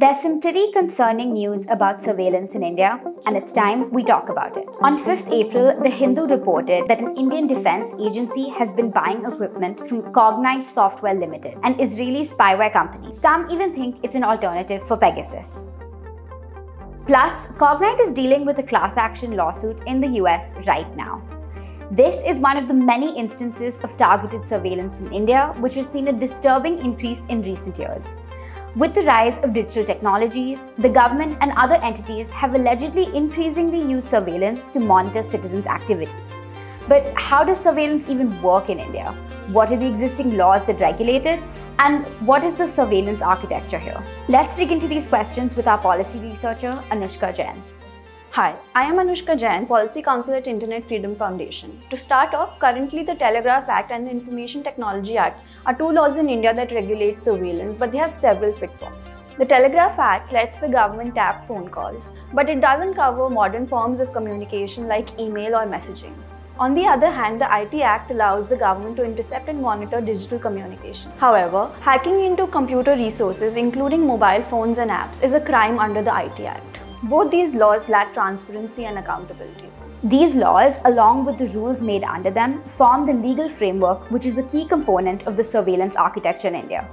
There's some pretty concerning news about surveillance in India, and it's time we talk about it. On 5th April, The Hindu reported that an Indian defense agency has been buying equipment from Cognyte Software Limited, an Israeli spyware company. Some even think it's an alternative for Pegasus. Plus, Cognyte is dealing with a class action lawsuit in the US right now. This is one of the many instances of targeted surveillance in India, which has seen a disturbing increase in recent years. With the rise of digital technologies, the government and other entities have allegedly increasingly used surveillance to monitor citizens' activities. But how does surveillance even work in India? What are the existing laws that regulate it? And what is the surveillance architecture here? Let's dig into these questions with our policy researcher, Anushka Jain. Hi, I am Anushka Jain, Policy Counsel at Internet Freedom Foundation. To start off, currently the Telegraph Act and the Information Technology Act are two laws in India that regulate surveillance, but they have several pitfalls. The Telegraph Act lets the government tap phone calls, but it doesn't cover modern forms of communication like email or messaging. On the other hand, the IT Act allows the government to intercept and monitor digital communication. However, hacking into computer resources, including mobile phones and apps, is a crime under the IT Act. Both these laws lack transparency and accountability. These laws, along with the rules made under them, form the legal framework which is a key component of the surveillance architecture in India.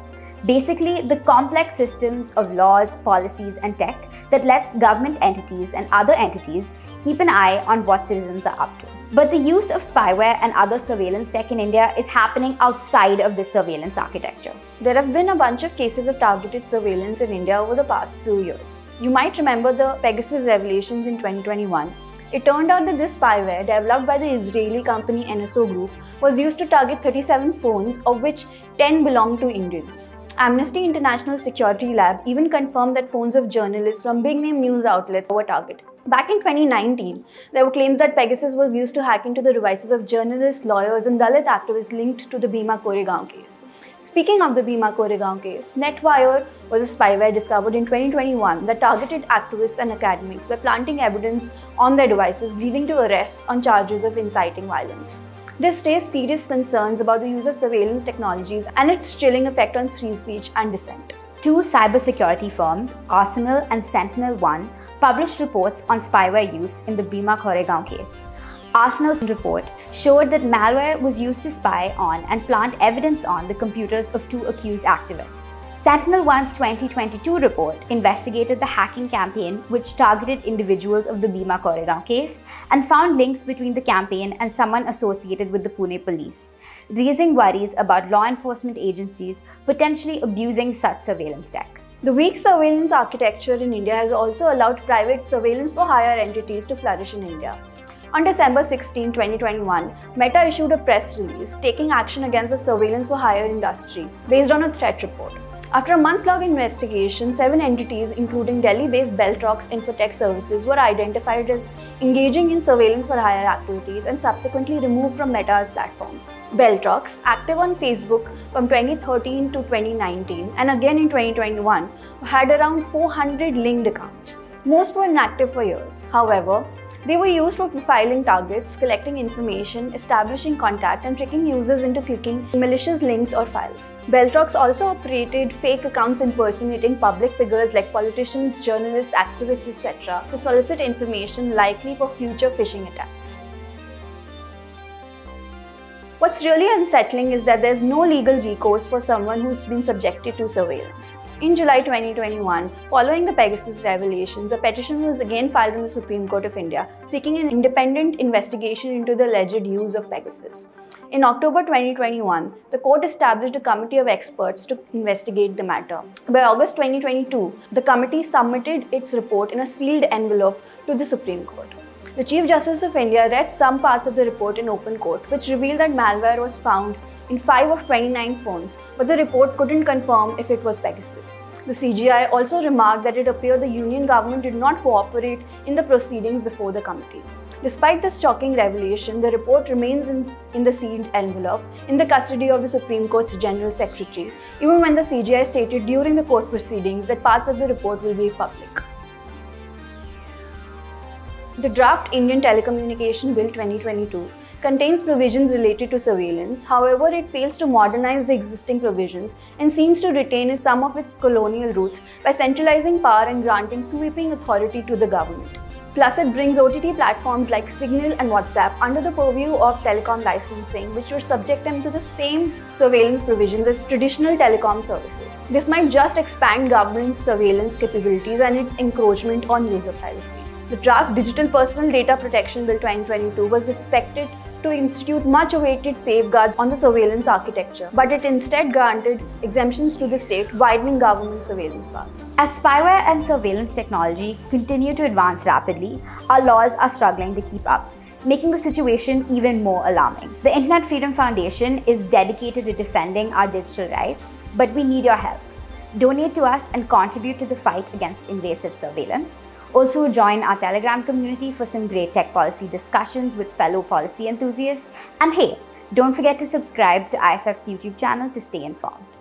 Basically, the complex systems of laws, policies, and tech that let government entities and other entities keep an eye on what citizens are up to. But the use of spyware and other surveillance tech in India is happening outside of this surveillance architecture. There have been a bunch of cases of targeted surveillance in India over the past few years. You might remember the Pegasus revelations in 2021. It turned out that this spyware, developed by the Israeli company NSO Group, was used to target 37 phones, of which 10 belonged to Indians. Amnesty International Security Lab even confirmed that phones of journalists from big name news outlets were targeted. Back in 2019, there were claims that Pegasus was used to hack into the devices of journalists, lawyers, and Dalit activists linked to the Bhima Koregaon case. Speaking of the Bhima Koregaon case, NetWire was a spyware discovered in 2021 that targeted activists and academics by planting evidence on their devices, leading to arrests on charges of inciting violence. This raised serious concerns about the use of surveillance technologies and its chilling effect on free speech and dissent. Two cybersecurity firms, Arsenal and Sentinel One, published reports on spyware use in the Bhima Koregaon case. Arsenal's report showed that malware was used to spy on and plant evidence on the computers of two accused activists. Sentinel One's 2022 report investigated the hacking campaign which targeted individuals of the Bhima Koregaon case and found links between the campaign and someone associated with the Pune police, raising worries about law enforcement agencies potentially abusing such surveillance tech. The weak surveillance architecture in India has also allowed private surveillance for hire entities to flourish in India. On December 16, 2021, Meta issued a press release taking action against the surveillance for hire industry based on a threat report. After a months-long investigation, seven entities, including Delhi-based Beltrox Infotech Services, were identified as engaging in surveillance for hire activities and subsequently removed from Meta's platforms. Beltrox, active on Facebook from 2013 to 2019 and again in 2021, had around 400 linked accounts. Most were inactive for years. However, they were used for profiling targets, collecting information, establishing contact, and tricking users into clicking malicious links or files. Beltrox also operated fake accounts impersonating public figures like politicians, journalists, activists, etc. to solicit information likely for future phishing attacks. What's really unsettling is that there's no legal recourse for someone who's been subjected to surveillance. In July 2021, following the Pegasus revelations, a petition was again filed in the Supreme Court of India seeking an independent investigation into the alleged use of Pegasus. In October 2021, the court established a committee of experts to investigate the matter. By August 2022, the committee submitted its report in a sealed envelope to the Supreme Court. The Chief Justice of India read some parts of the report in open court, which revealed that malware was found in 5 of 29 phones, but the report couldn't confirm if it was Pegasus. The CJI also remarked that it appeared the Union government did not cooperate in the proceedings before the committee. Despite this shocking revelation, the report remains in, in the sealed envelope in the custody of the Supreme Court's General Secretary, even when the CJI stated during the court proceedings that parts of the report will be public. The draft Indian Telecommunication Bill 2022 contains provisions related to surveillance. However, it fails to modernize the existing provisions and seems to retain some of its colonial roots by centralizing power and granting sweeping authority to the government. Plus, it brings OTT platforms like Signal and WhatsApp under the purview of telecom licensing, which would subject them to the same surveillance provisions as traditional telecom services. This might just expand government surveillance capabilities and its encroachment on user privacy. The draft Digital Personal Data Protection Bill 2022 was expected to institute much awaited safeguards on the surveillance architecture, but it instead granted exemptions to the state, widening government surveillance powers. As spyware and surveillance technology continue to advance rapidly, our laws are struggling to keep up, making the situation even more alarming. The Internet Freedom Foundation is dedicated to defending our digital rights, but we need your help. Donate to us and contribute to the fight against invasive surveillance. Also, join our Telegram community for some great tech policy discussions with fellow policy enthusiasts. And hey, don't forget to subscribe to IFF's YouTube channel to stay informed.